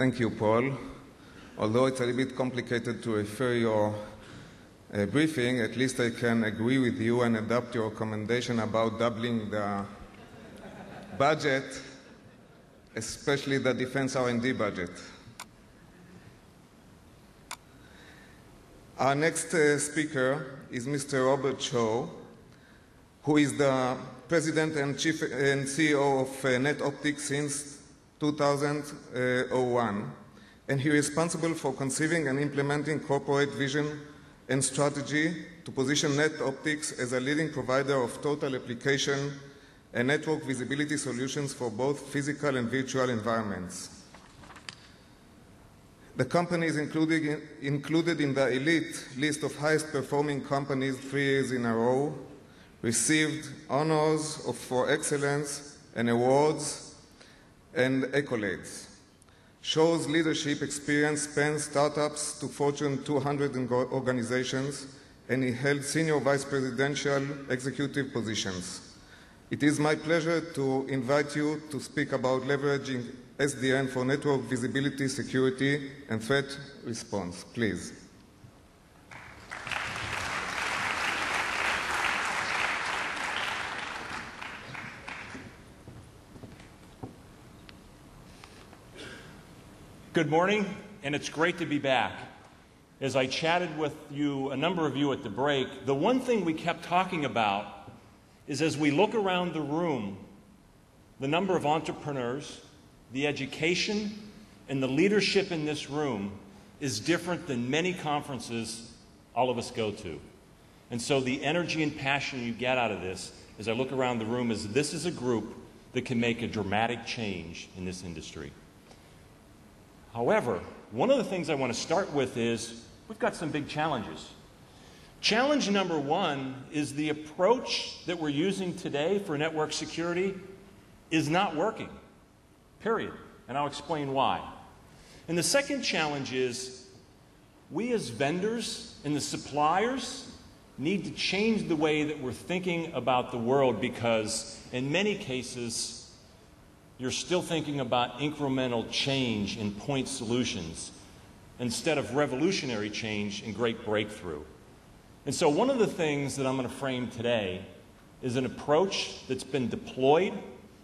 Thank you, Paul. Although it's a little bit complicated to refer your uh, briefing, at least I can agree with you and adopt your recommendation about doubling the budget, especially the defense R&D budget. Our next uh, speaker is Mr. Robert Shaw, who is the president and chief and CEO of uh, Net Optics since 2001, uh, and he is responsible for conceiving and implementing corporate vision and strategy to position Net Optics as a leading provider of total application and network visibility solutions for both physical and virtual environments. The company is included, included in the elite list of highest performing companies three years in a row, received honors for excellence and awards and accolades. Shaw's leadership experience spans startups to Fortune 200 organizations, and he held senior vice presidential executive positions. It is my pleasure to invite you to speak about leveraging SDN for network visibility, security, and threat response. Please. Good morning, and it's great to be back. As I chatted with you, a number of you at the break, the one thing we kept talking about is as we look around the room, the number of entrepreneurs, the education, and the leadership in this room is different than many conferences all of us go to. And so the energy and passion you get out of this, as I look around the room, is this is a group that can make a dramatic change in this industry. However, one of the things I want to start with is we've got some big challenges. Challenge number one is the approach that we're using today for network security is not working, period. And I'll explain why. And the second challenge is we as vendors and the suppliers need to change the way that we're thinking about the world because, in many cases, you're still thinking about incremental change in point solutions instead of revolutionary change and great breakthrough. And so, one of the things that I'm going to frame today is an approach that's been deployed,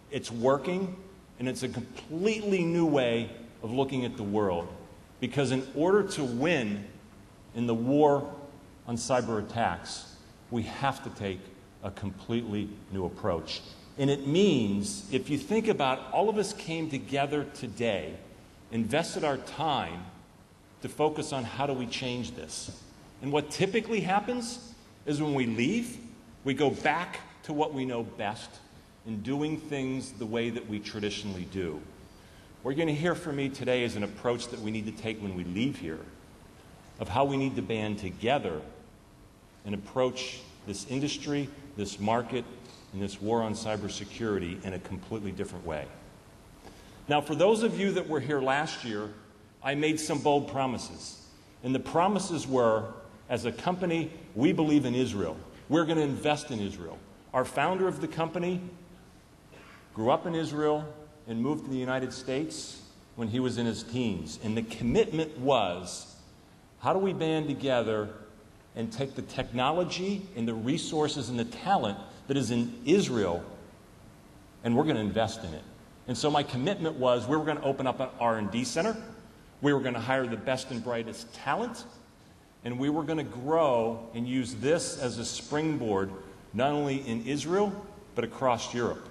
it's working, and it's a completely new way of looking at the world. Because in order to win in the war on cyber attacks, we have to take a completely new approach. And it means, if you think about all of us came together today, invested our time to focus on how do we change this. And what typically happens is when we leave, we go back to what we know best in doing things the way that we traditionally do. What you're going to hear from me today is an approach that we need to take when we leave here of how we need to band together and approach this industry, this market, in this war on cybersecurity in a completely different way. Now, for those of you that were here last year, I made some bold promises. And the promises were as a company, we believe in Israel. We're going to invest in Israel. Our founder of the company grew up in Israel and moved to the United States when he was in his teens. And the commitment was how do we band together and take the technology and the resources and the talent that is in Israel, and we're going to invest in it. And so my commitment was we were going to open up an R&D center. We were going to hire the best and brightest talent, and we were going to grow and use this as a springboard not only in Israel but across Europe.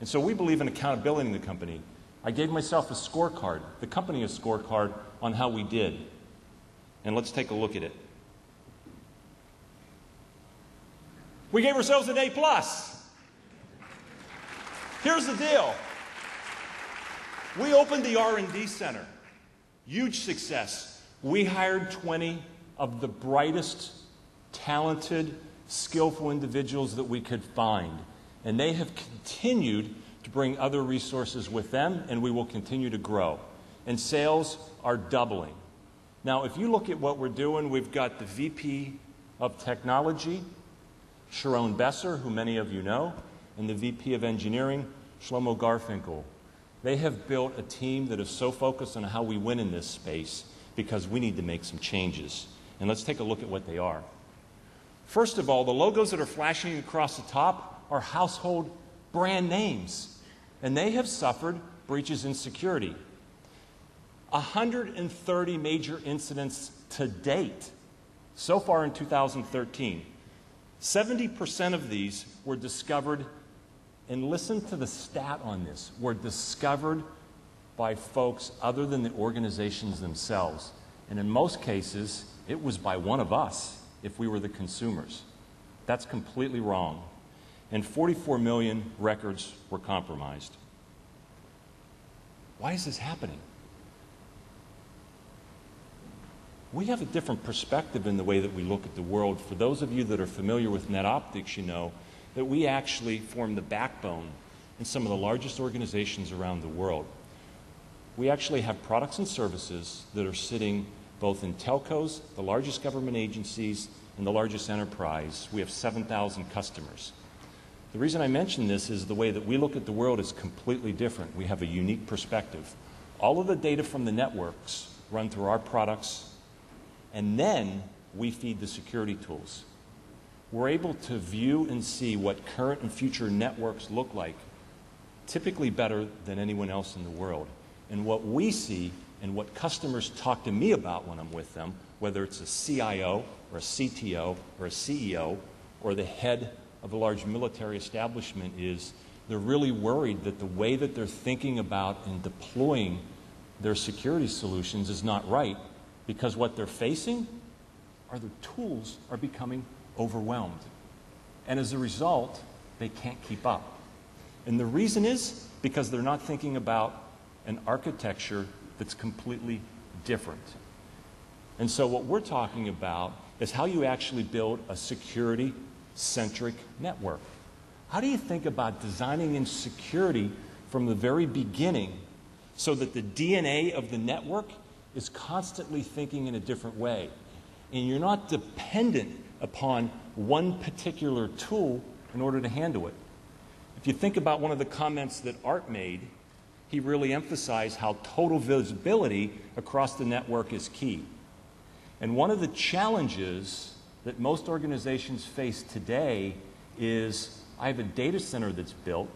And so we believe in accountability in the company. I gave myself a scorecard, the company a scorecard on how we did. And let's take a look at it. We gave ourselves an A plus. Here's the deal. We opened the R&D center. Huge success. We hired 20 of the brightest, talented, skillful individuals that we could find. And they have continued to bring other resources with them, and we will continue to grow. And sales are doubling. Now, if you look at what we're doing, we've got the VP of Technology, Sharon Besser, who many of you know, and the VP of Engineering, Shlomo Garfinkel. They have built a team that is so focused on how we win in this space because we need to make some changes. And let's take a look at what they are. First of all, the logos that are flashing across the top are household brand names, and they have suffered breaches in security. 130 major incidents to date so far in 2013. 70% of these were discovered, and listen to the stat on this, were discovered by folks other than the organizations themselves. And in most cases, it was by one of us if we were the consumers. That's completely wrong. And 44 million records were compromised. Why is this happening? We have a different perspective in the way that we look at the world. For those of you that are familiar with NetOptics, you know that we actually form the backbone in some of the largest organizations around the world. We actually have products and services that are sitting both in telcos, the largest government agencies, and the largest enterprise. We have 7,000 customers. The reason I mention this is the way that we look at the world is completely different. We have a unique perspective. All of the data from the networks run through our products and then we feed the security tools. We're able to view and see what current and future networks look like, typically better than anyone else in the world. And what we see and what customers talk to me about when I'm with them, whether it's a CIO or a CTO or a CEO or the head of a large military establishment, is they're really worried that the way that they're thinking about and deploying their security solutions is not right because what they're facing are the tools are becoming overwhelmed. And as a result, they can't keep up. And the reason is because they're not thinking about an architecture that's completely different. And so, what we're talking about is how you actually build a security centric network. How do you think about designing in security from the very beginning so that the DNA of the network is constantly thinking in a different way. And you're not dependent upon one particular tool in order to handle it. If you think about one of the comments that Art made, he really emphasized how total visibility across the network is key. And one of the challenges that most organizations face today is I have a data center that's built,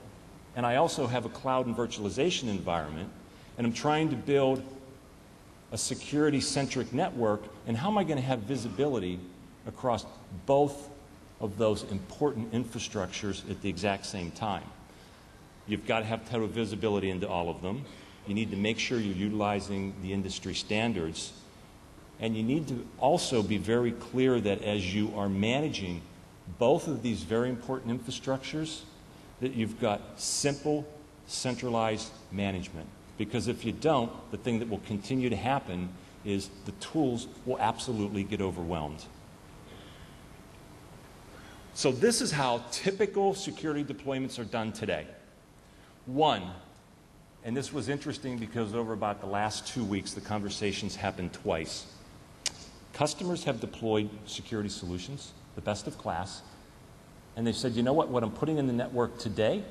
and I also have a cloud and virtualization environment, and I'm trying to build a security centric network, and how am I going to have visibility across both of those important infrastructures at the exact same time? You've got to have total visibility into all of them. You need to make sure you're utilizing the industry standards. And you need to also be very clear that as you are managing both of these very important infrastructures, that you've got simple, centralized management. Because if you don't, the thing that will continue to happen is the tools will absolutely get overwhelmed. So, this is how typical security deployments are done today. One, and this was interesting because over about the last two weeks, the conversations happened twice. Customers have deployed security solutions, the best of class, and they said, you know what, what I'm putting in the network today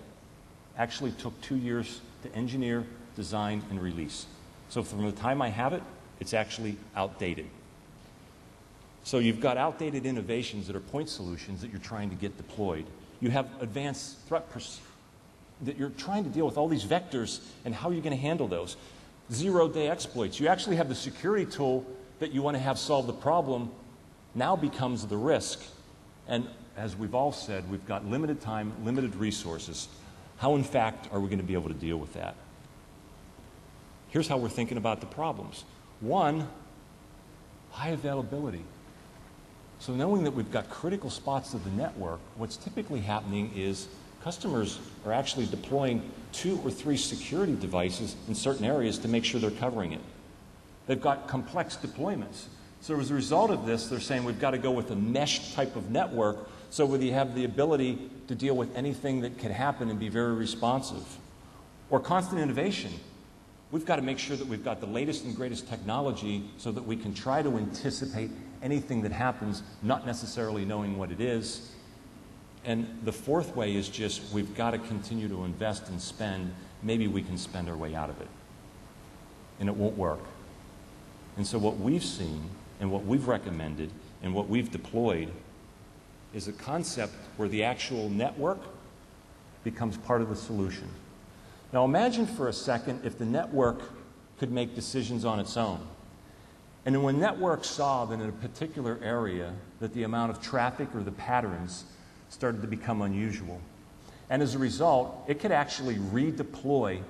actually took two years to engineer, design, and release. So from the time I have it, it's actually outdated. So you've got outdated innovations that are point solutions that you're trying to get deployed. You have advanced threat that you're trying to deal with all these vectors and how are you going to handle those? Zero day exploits. You actually have the security tool that you want to have solve the problem now becomes the risk. And as we've all said, we've got limited time, limited resources. How, in fact, are we going to be able to deal with that? Here's how we're thinking about the problems. One, high availability. So, knowing that we've got critical spots of the network, what's typically happening is customers are actually deploying two or three security devices in certain areas to make sure they're covering it. They've got complex deployments. So, as a result of this, they're saying we've got to go with a mesh type of network so whether you have the ability to deal with anything that can happen and be very responsive. Or constant innovation. We've got to make sure that we've got the latest and greatest technology so that we can try to anticipate anything that happens, not necessarily knowing what it is. And the fourth way is just we've got to continue to invest and spend maybe we can spend our way out of it. And it won't work. And so, what we've seen and what we've recommended and what we've deployed is a concept where the actual network becomes part of the solution. Now, imagine for a second if the network could make decisions on its own. And when network saw that in a particular area that the amount of traffic or the patterns started to become unusual. And as a result, it could actually redeploy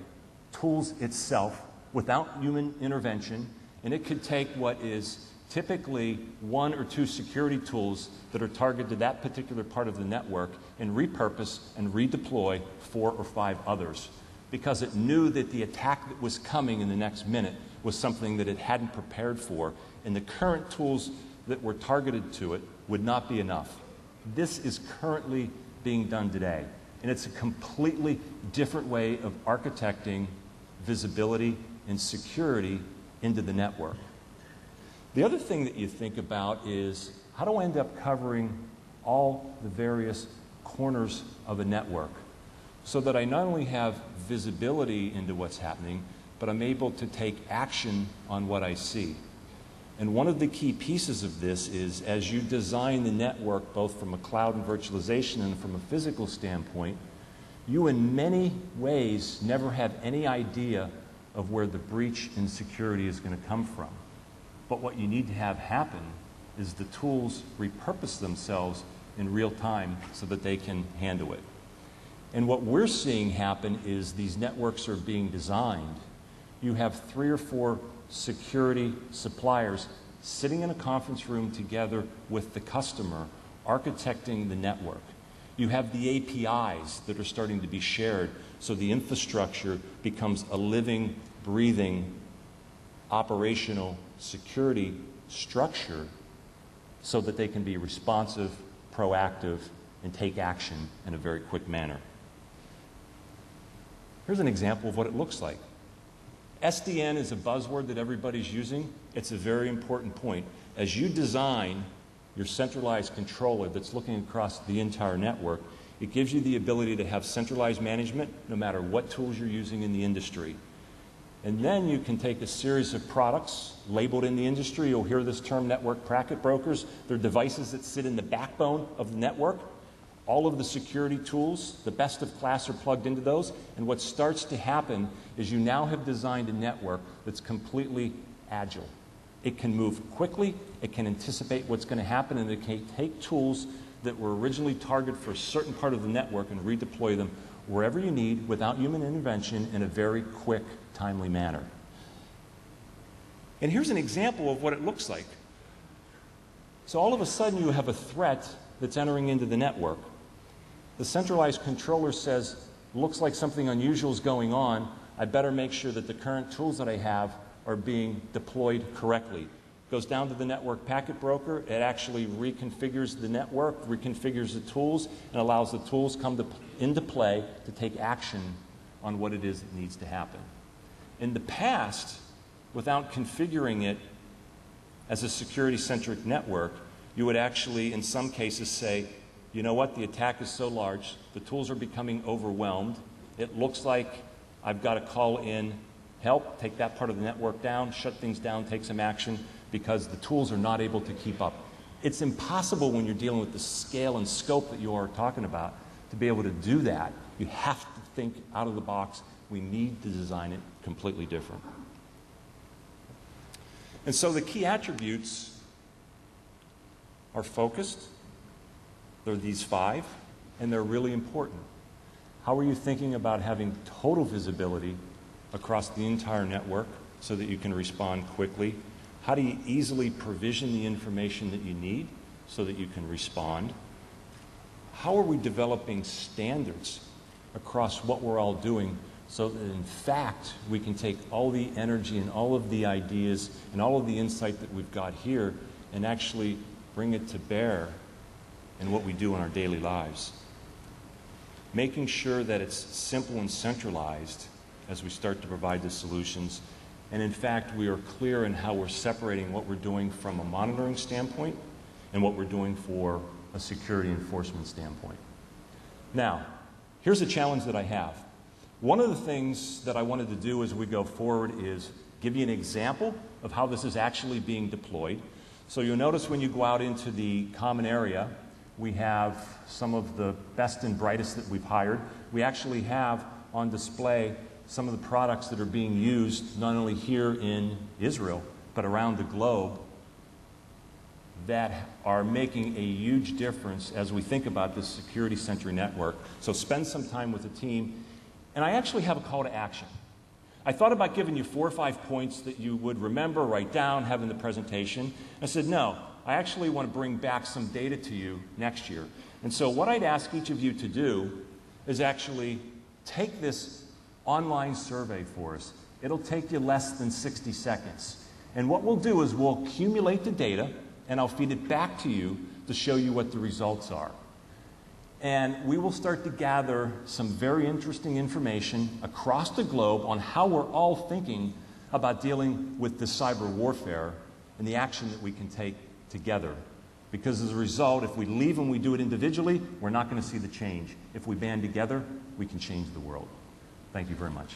tools itself without human intervention, and it could take what is typically one or two security tools that are targeted to that particular part of the network and repurpose and redeploy four or five others because it knew that the attack that was coming in the next minute was something that it hadn't prepared for, and the current tools that were targeted to it would not be enough. This is currently being done today, and it's a completely different way of architecting visibility and security into the network. The other thing that you think about is how do I end up covering all the various corners of a network so that I not only have visibility into what's happening, but I'm able to take action on what I see. And one of the key pieces of this is as you design the network, both from a cloud and virtualization and from a physical standpoint, you in many ways never have any idea of where the breach in security is going to come from. But what you need to have happen is the tools repurpose themselves in real time so that they can handle it. And what we're seeing happen is these networks are being designed. You have three or four security suppliers sitting in a conference room together with the customer, architecting the network. You have the APIs that are starting to be shared, so the infrastructure becomes a living, breathing, operational security structure so that they can be responsive, proactive, and take action in a very quick manner. Here's an example of what it looks like. SDN is a buzzword that everybody's using. It's a very important point. As you design your centralized controller that's looking across the entire network, it gives you the ability to have centralized management no matter what tools you're using in the industry. And then you can take a series of products labeled in the industry. You'll hear this term network packet brokers. They're devices that sit in the backbone of the network. All of the security tools, the best of class, are plugged into those. And what starts to happen is you now have designed a network that's completely agile. It can move quickly, it can anticipate what's going to happen, and it can take tools that were originally targeted for a certain part of the network and redeploy them wherever you need without human intervention in a very quick, timely manner. And here's an example of what it looks like. So all of a sudden, you have a threat that's entering into the network. The centralized controller says, looks like something unusual is going on. I better make sure that the current tools that I have are being deployed correctly. Goes down to the network packet broker. It actually reconfigures the network, reconfigures the tools, and allows the tools come to, into play to take action on what it is that needs to happen. In the past, without configuring it as a security centric network, you would actually, in some cases, say, you know what, the attack is so large, the tools are becoming overwhelmed. It looks like I've got to call in help, take that part of the network down, shut things down, take some action, because the tools are not able to keep up. It's impossible when you're dealing with the scale and scope that you are talking about to be able to do that. You have to think out of the box. We need to design it completely different. And so the key attributes are focused, they're these five, and they're really important. How are you thinking about having total visibility across the entire network so that you can respond quickly? How do you easily provision the information that you need so that you can respond? How are we developing standards across what we're all doing so that in fact we can take all the energy and all of the ideas and all of the insight that we've got here and actually bring it to bear in what we do in our daily lives. Making sure that it's simple and centralized as we start to provide the solutions. And in fact, we are clear in how we're separating what we're doing from a monitoring standpoint and what we're doing for a security enforcement standpoint. Now, here's a challenge that I have. One of the things that I wanted to do as we go forward is give you an example of how this is actually being deployed. So you'll notice when you go out into the common area, we have some of the best and brightest that we've hired. We actually have on display some of the products that are being used not only here in Israel, but around the globe that are making a huge difference as we think about this security centric network. So spend some time with the team. And I actually have a call to action. I thought about giving you four or five points that you would remember, write down, have in the presentation. I said, no, I actually want to bring back some data to you next year. And so, what I'd ask each of you to do is actually take this online survey for us. It'll take you less than 60 seconds. And what we'll do is we'll accumulate the data and I'll feed it back to you to show you what the results are. And we will start to gather some very interesting information across the globe on how we're all thinking about dealing with this cyber warfare and the action that we can take together. Because as a result, if we leave and we do it individually, we're not going to see the change. If we band together, we can change the world. Thank you very much.